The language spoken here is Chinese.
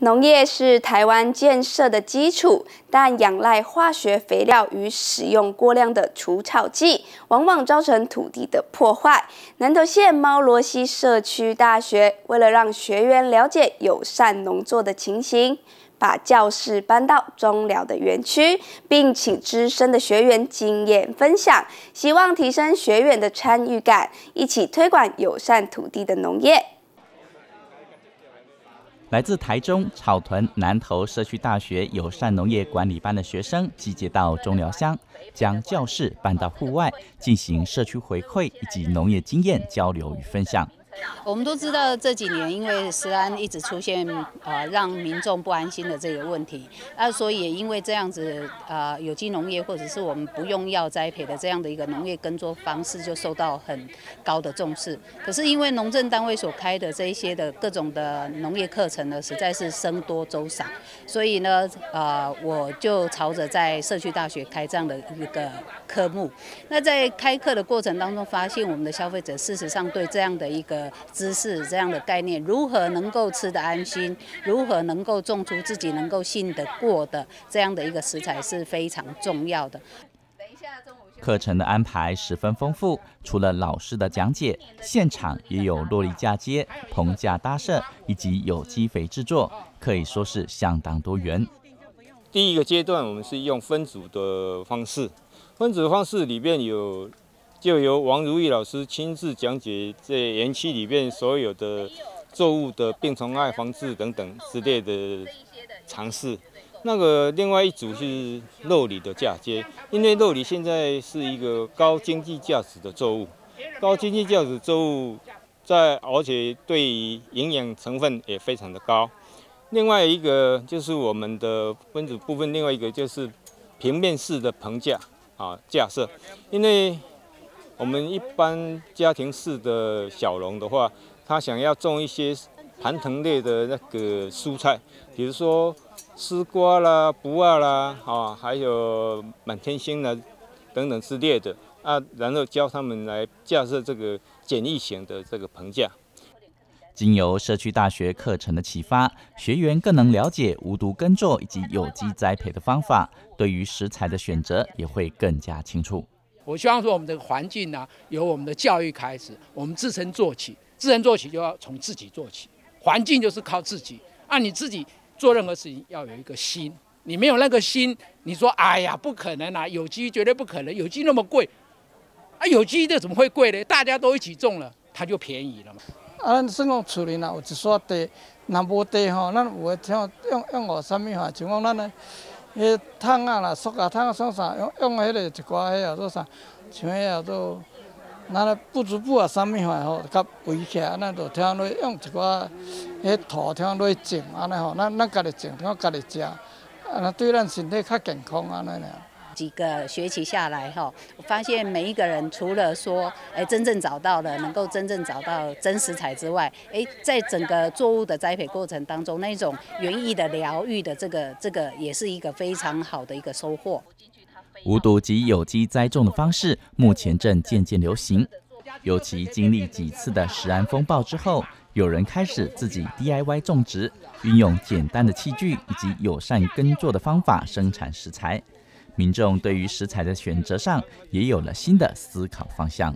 农业是台湾建设的基础，但仰赖化学肥料与使用过量的除草剂，往往造成土地的破坏。南投县猫罗溪社区大学为了让学员了解友善农作的情形，把教室搬到中寮的园区，并请资深的学员经验分享，希望提升学员的参与感，一起推广友善土地的农业。来自台中草屯南投社区大学友善农业管理班的学生集结到中寮乡，将教室搬到户外，进行社区回馈以及农业经验交流与分享。我们都知道这几年因为食安一直出现呃让民众不安心的这个问题，那所以也因为这样子呃有机农业或者是我们不用药栽培的这样的一个农业耕作方式就受到很高的重视。可是因为农政单位所开的这一些的各种的农业课程呢，实在是生多粥少，所以呢呃我就朝着在社区大学开这样的一个科目。那在开课的过程当中，发现我们的消费者事实上对这样的一个知识这样的概念，如何能够吃得安心，如何能够种出自己能够信得过的这样的一个食材是非常重要的。课程的安排十分丰富，除了老师的讲解，现场也有落地嫁接、棚架搭设以及有机肥制作，可以说是相当多元。第一个阶段，我们是用分组的方式，分组的方式里面有。就由王如意老师亲自讲解这园区里面所有的作物的病虫害防治等等之类的尝试。那个另外一组是肉里的嫁接，因为肉里现在是一个高经济价值的作物，高经济价值作物在而且对于营养成分也非常的高。另外一个就是我们的分子部分，另外一个就是平面式的棚架啊架设，因为。我们一般家庭式的小农的话，他想要种一些盘藤类的那个蔬菜，比如说丝瓜啦、不二啦，啊，还有满天星啦等等之类的啊，然后教他们来架设这个简易型的这个棚架。经由社区大学课程的启发，学员更能了解无毒耕作以及有机栽培的方法，对于食材的选择也会更加清楚。我希望说，我们的环境呢，由我们的教育开始，我们自身做起，自身做起就要从自己做起。环境就是靠自己，按你自己做任何事情要有一个心，你没有那个心，你说哎呀不可能啊，有机绝对不可能，有机那么贵，啊有机的怎么会贵呢？大家都一起种了，它就便宜了嘛。啊，算讲厝里呐有一撮地，若无地吼，咱有诶像用用我啥物话，像讲咱诶。迄桶啊啦，塑胶桶啊，算啥用用迄个一寡迄个做啥，像迄个做，咱咧不织布啊，啥物货吼，甲围起，来，咱就听落用一寡迄土听落种安尼吼，咱咱家己种，听家己食，安，那对咱身体较健康安尼俩。几个学期下来哈，我发现每一个人除了说，哎，真正找到了能够真正找到真食材之外，哎，在整个作物的栽培过程当中，那种园艺的疗愈的这个这个也是一个非常好的一个收获。无毒及有机栽种的方式目前正渐渐流行，尤其经历几次的食安风暴之后，有人开始自己 DIY 种植，运用简单的器具以及友善耕作的方法生产食材。民众对于食材的选择上也有了新的思考方向。